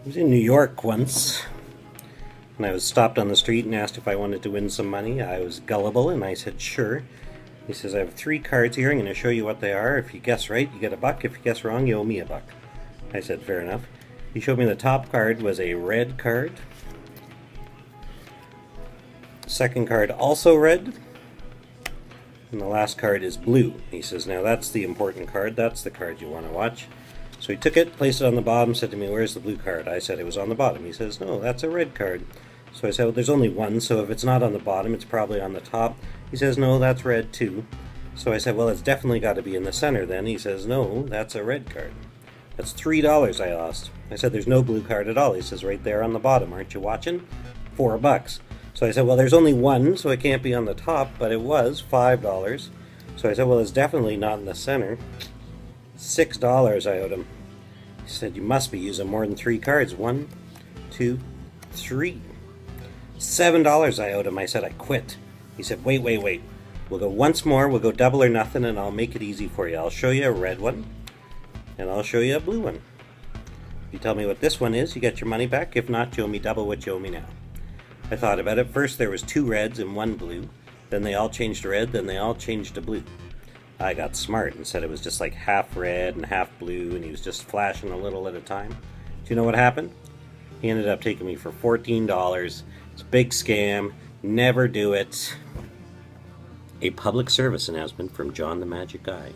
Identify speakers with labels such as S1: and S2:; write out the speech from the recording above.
S1: I was in New York once, and I was stopped on the street and asked if I wanted to win some money. I was gullible, and I said, sure. He says, I have three cards here. I'm going to show you what they are. If you guess right, you get a buck. If you guess wrong, you owe me a buck. I said, fair enough. He showed me the top card was a red card. Second card also red. And the last card is blue. He says, now that's the important card. That's the card you want to watch. So he took it, placed it on the bottom, said to me, where's the blue card? I said it was on the bottom. He says, no, that's a red card. So I said, well, there's only one, so if it's not on the bottom, it's probably on the top. He says, no, that's red too. So I said, well, it's definitely got to be in the center then. He says, no, that's a red card. That's $3 I lost. I said, there's no blue card at all. He says, right there on the bottom. Aren't you watching? Four bucks. So I said, well, there's only one, so it can't be on the top, but it was $5. So I said, well, it's definitely not in the center. $6 I owed him. He said, you must be using more than three cards. One, two, three. $7 I owed him. I said, I quit. He said, wait, wait, wait. We'll go once more, we'll go double or nothing, and I'll make it easy for you. I'll show you a red one, and I'll show you a blue one. If you tell me what this one is, you get your money back. If not, you owe me double what you owe me now. I thought about it. First there was two reds and one blue. Then they all changed to red, then they all changed to blue. I got smart and said it was just like half red and half blue, and he was just flashing a little at a time. Do you know what happened? He ended up taking me for $14. It's a big scam. Never do it. A public service announcement from Jon the Magic Guy.